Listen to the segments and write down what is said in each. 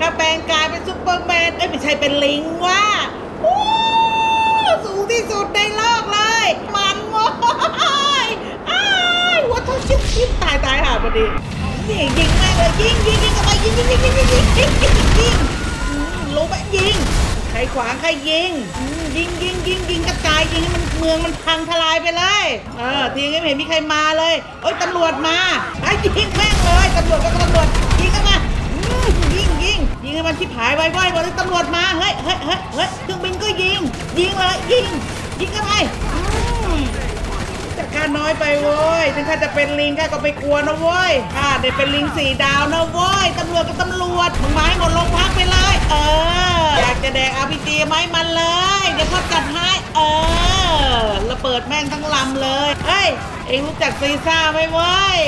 ก็แปลงกายเป็นซุปเปอร์แมน เอ้ยไม่ใช่เป็นลิงว่ะโอ้สูงที่สุดในโลกเลย มันว้ยอ้ายหัวท้องชิบชิบตายตายหาพอดีนี่ยิงแม่งเลยยิงยิงยิงเข้าไปยิงยิงยิงยิงยิงยิงยิงยิงยิงอืมรู้ไหมยิงใครขวางใครยิงยิงยิงยิงยิงกระจายยิงให้มันเมืองมันพังทลายไปเลยเออทีนี้ไม่เห็นมีใครมาเลยโอ้ยตำรวจมาไอ้ยิงแม่งเลยตำรวจก็ตำรวจยิงเข้ามา ยิงยิงยิงให้มันชิบหายไวไวหมดเลยตำรวจมาเฮ้ยเฮ้ยเฮ้ยเฮ้ยเครื่องบินก็ยิง ยิงเลยยิง ยิงเข้าไปอืมจัดการน้อยไปโว้ยถึงข้าจะเป็นลิงข้าก็ไปกลัวนะเว้ยข้าได้เป็นลิงสี่ดาวนะเว้ยตำรวจก็ตำรวจมึงมาให้หมดโรงพักไปเลย เออ อยากจะแดกอาพีจีไหมมันเลย เดี๋ยวพ่อจัดให้เออระเบิดแม่งทั้งลำเลย เฮ้ย เอ็งรู้จักซีซ่าไหมเว้ย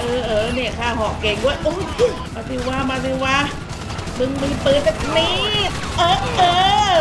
เออเออเนี่ยข้าหอกเก่งเว้ยโอ้ยมาสิว่ามาสิว่ามึงมีปืนสักนี้เออเออ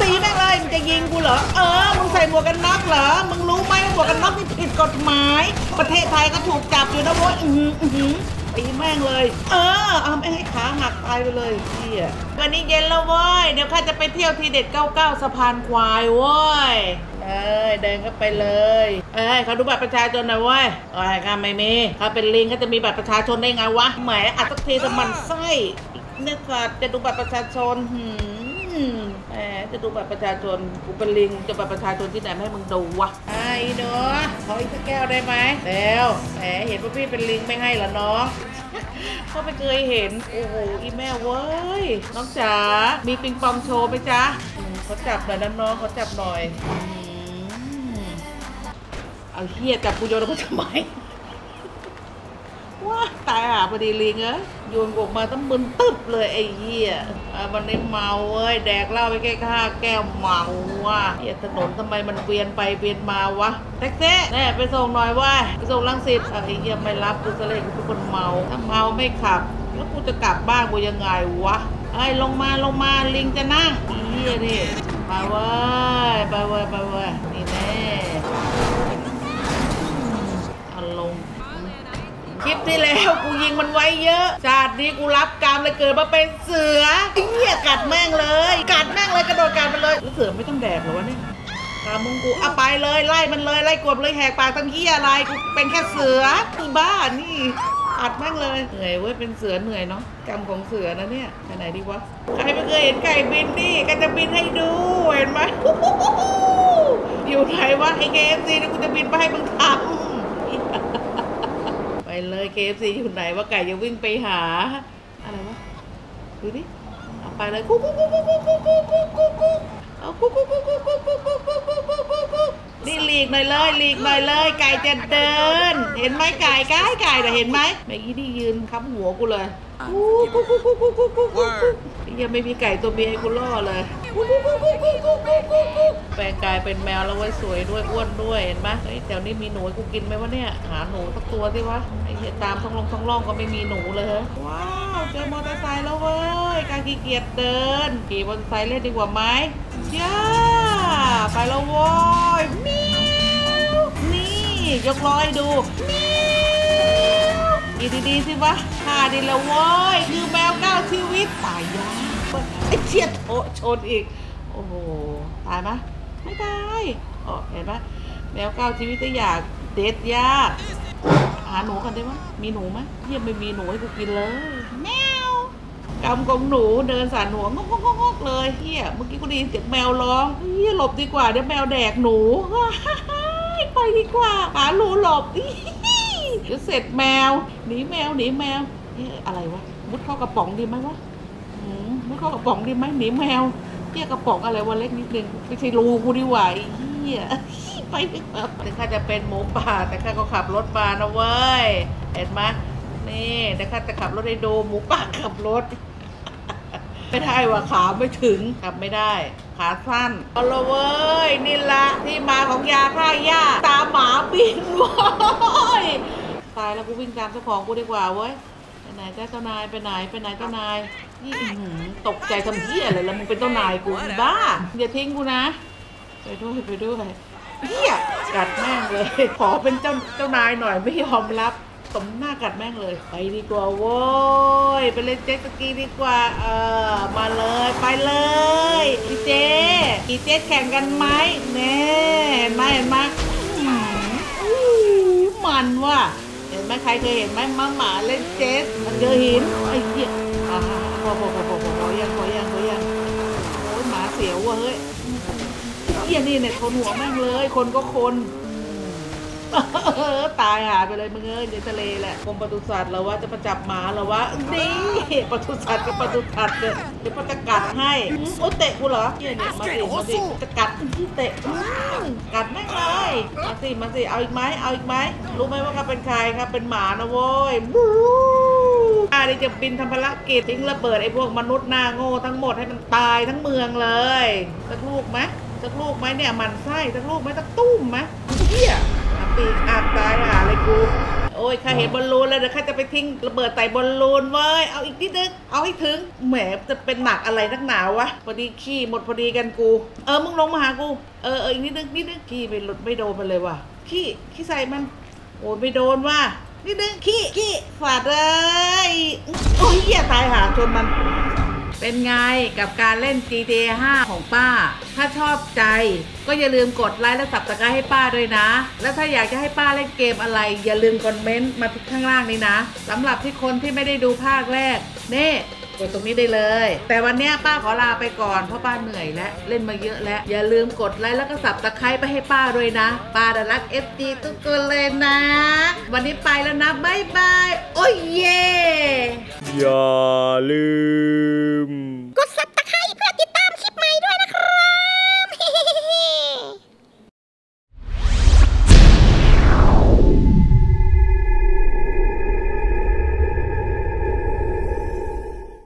ตีแม่งเลยมึงจะยิงกูเหรอเออมึงใส่หมวกกันน็อกเหรอมึงรู้ไหมหมวกกันน็อกนี่ผิดกฎหมาย ประเทศไทยก็ถูกจับอยู่นะโว้ยอือหือ ตีแม่งเลย เออ เอาไม่ให้ขาหักตายไปเลยเี่ยวันนี้เย็นแล้วเว้ย เดี๋ยวข้าจะไปเที่ยวทีเด็ด99สะพานควายเว้ย เอ้ยเดินเข้าไปเลย เอ้ยเขาดูบัตรประชาชนหน่อยเว้ยเอ้ยข้าไม่มีถ้าเป็นลิงก็จะมีบัตรประชาชนได้ไงวะแหมอัดสักทีจะมันไส้เนี่ยสัตว์จะดูบัตรประชาชนหืม แหมจะดูบัตรประชาชนกูเป็นลิงจะบัตรประชาชนที่ไหนไม่ให้มึงดูวะไอ้หนูขออีกสักแก้วได้ไหมแล้วแหมเห็นว่าพี่เป็นลิงไม่ให้เหรอน้องก็ไม่เคยเห็น โอ้โหอีแม่เว้ย น้องจ๋า มีปิงปองโชว์ไหมจ๊ะอืมเขาจับหน่อยนะน้องเขาจับหน่อยอืมเอาเฮียจับกูโยนลงไปทำไม ว้าตายอะพอดีลิงเอ้ยโยนออกมาต้องมึนตึ๊บเลยไอ้เหี้ยอะวันนี้เมาเว้ยแดกเหล้าไปแค่ห้าแก้วเมาว่ะเหี้ยถนนทำไมมันเวียนไปเวียนมาวะแท็กซี่แน่ไปส่งหน่อยว่าไปส่งลังสิตอะไอ้เหี้ยไม่รับกูจะเล่นกูเป็นคนเมาถ้าเมาไม่ขับ แล้วกูจะกลับบ้านกูยังไงวะไอ้ยลงมาลงมาลิงจะนั่งไอ้เหี้ยนี่มาเว้ยไปเว้ยไปเว้ยนี่แน่ คลิปที่แล้วกูยิงมันไว้เยอะชาตินี้กูรับกรรมเลยเกิดมาเป็นเสือไอ้เหี้ยกัดแม่งเลย กัดแม่งเลยกระโดดกัดมันเลยแล้วเสือไม่ต้องแดกเหรอวะเนี่ยตามมึงกูเอาไปเลยไล่มันเลยไล่กดเลยแหกปากทำเหี้ยอะไรกูเป็นแค่เสืออีบ้านี่อัดแม่งเลยเหนื่อยเว้ยเป็นเสือเหนื่อยเนาะกรรมของเสือนะเนี่ยไปไหนดีวะใครไม่เคยเห็นไก่บินนี่ก็จะบินให้ดูเห็นไหมอยู่ไหนวะไอ้เกมซีนะกูจะบินไปให้มึงทำ เลย KFC อยู่ไหนว่าไก่จะวิ่งไปหา อะไรวะดูดิเอาไปเลยกุ๊กกุ๊กกุ๊กกุ๊กกุ๊กกุ๊กกุ๊กกุ๊กกุ๊กเอากุ๊กกุ๊กกุ๊กกุ๊กกุ๊กกุ๊ก นี่หลีกหน่อยเลยหลีกหน่อยเลย ไก่จะเดิน เห็นไหมไก่ไก่ไก่แต่เห็นไหมเมื่อกี้ที่ยืนค้ำหัวกูเลยกุ๊กกุ๊กกุ๊กกุ๊กกุ๊กกุ๊กกุ๊กกุ๊กกุ๊กยังไม่มีไก่ตัวเมียให้กูล่อเลยกุ๊กกุ๊กกุ๊กกุ๊กกุ๊กกุ๊กกุ๊กกุ๊กกุ๊กแปลงกายเป็นแมวแล้วเว้ยสวยด้วยอ้วนด้วยเห็นไหมเฮ้ยแถวนี้มีหนูให้กูกินไหมวะเนี่ยหาหนูสักตัวสิวะไอ้เหี้ยตามท้องลงท้องร่องก็ไม่มีหนูเลยว้าวเจอมอเตอร์ไซค์แล้วเว้ยการขี้เกียจเดินขี่มอเตอร์ไซค์เล่นดีกว่าไหมย่าไปแล้วโว้ยมิวนี่ ยกล้อให้ดูมิวดีดีๆสิวะท่าดีแล้วเว้ยคือแมวเก้าชีวิตตายยากไอ้เชียดโอชนอีก โอ้โห ตายไหมไม่ตายอ๋อเห็นปะแมวเก้าชีวิตก็อยากเด็ดยากหาหนูกันได้ไหมมีหนูไหมเยี่ยมไม่มีหนูให้กูกินเลย แมวกำของหนูเดินสารหนูงกงกงกเลยเฮียเมื่อกี้กูได้ยินเสียงแมวร้องเฮียหลบดีกว่าเดี๋ยวแมวแดกหนู ไปดีกว่าหาหนูหลบเดี๋ยวเสร็จแมวหนีแมวหนีแมวเอ๊ะอะไรวะมุดเข้ากระป๋องดีไหมวะมุดเข้ากระป๋องดีไหมหนีแมวเฮียกระป๋องอะไรวะเล็กนิดนึงไม่ใช่รูกูดีกว่าไอ้เฮียไปดีกว่าถึงข้าจะเป็นหมูป่า แต่ข้าก็ขับรถมานะเว้ยเห็นไหมนี่แต่ข้าจะขับรถให้ดูหมูป่าขับรถ ไม่ได้ว่าขาไม่ถึงขับไม่ได้ ขาสั้นเอาละเว้ย นี่ละที่มาของยาฆ่าหญ้าตามหมาบินว้ยตายแล้วกูวิ่งตามเจ้าของกูดีกว่าเว้ยไปไหนจ้าเจ้านายไปไหนไปไหนเจ้านายนี่หือตกใจทำเหี้ยอะไรแล้วมึงเป็นเจ้านายกูบ้าอย่าทิ้งกูนะ ไปด้วยไปด้วยเฮียกัดแม่งเลย ขอเป็นเจ้าเจ้านายหน่อยไม่ยอมรับ สมหน้ากัดแม่งเลย ไปดีกว่าโว้ย ไปเล่นเจ็ตสกีดีกว่า เออ มาเลยไปเลยพี่เจขี่เจ็ตแข่งกันไหมเน่เห็นไหมเห็นไหมอื้อหืออู้มันว่ะเห็นไหมใครเคยเห็นไหมม้าหมาเล่นเจ็ตมันเจอหินไอ้เหี้ยอ่าพอพอพอพอพอพอยังพอยังพอยังโอ้ยหมาเสียวว่ะเฮ้ยเหี้ยนี่เนี่ยคนหัวแม่งเลย คนก็คน ตายหาไปเลยมึงเอ้ยในทะเลแหละกรมปศุสัตว์เราว่าจะมาจับหมาเราว่านี่ปศุสัตว์กับปศุสัตว์เนี่ยเดี๋ยวมันจะกัดให้โอ้เตะกูเหรอเนี่ยเนี่ยมาสิมาสิจะกัดที่เตะกัดแม่งเลยมาสิมาสิเอาอีกไหมเอาอีกไหมรู้ไหมว่าเขาเป็นใครครับเป็นหมานะโว้ยบูอาดี๋ยวจะบินทำภารกิจทิ้งระเบิดไอ้พวกมนุษย์หน้าโง่ทั้งหมดให้มันตายทั้งเมืองเลยสักลูกไหมสักลูกไหมเนี่ยมันไส้สักลูกไหมสักตุ้มไหม ยข้าเห็นบอลลูนแล้วเดี๋ยวข้าจะไปทิ้งระเบิดใส่บอลลูนเว้ยเอาอีกนิดนึงเอาให้ถึงแหมจะเป็นหนักอะไรนักหนาวะพอดีขี้หมดพอดีกันกู เออมึงลงมาหากูเออเอออีกนิดนึงนิดนึงขี้ไปหลุดไม่โดนมันเลยว่ะขี้ขี้ใส่มันโอ้ยไม่โดนว่ะนิดนึงขี้ขี้ฝาดเลยโอ้ยเหี้ยตายหาชนมัน เป็นไงกับการเล่น GTA 5 ของป้า ถ้าชอบใจก็อย่าลืมกดไลค์และสับสไครให้ป้าด้วยนะ และถ้าอยากจะให้ป้าเล่นเกมอะไร อย่าลืมคอมเมนต์มาที่ข้างล่างนี้นะสำหรับที่คนที่ไม่ได้ดูภาคแรกเน่กดตรงนี้ได้เลย แต่วันนี้ป้าขอลาไปก่อนเพราะป้าเหนื่อยแล้วเล่นมาเยอะแล้วอย่าลืมกดไลค์แล้วก็สับตะไคร้ไปให้ป้าด้วยนะ ป้าดรักเอฟจีทุกคนเลยนะ วันนี้ไปแล้วนะบ๊ายบาย โอ้ยเย่อย่าลืม ごさっ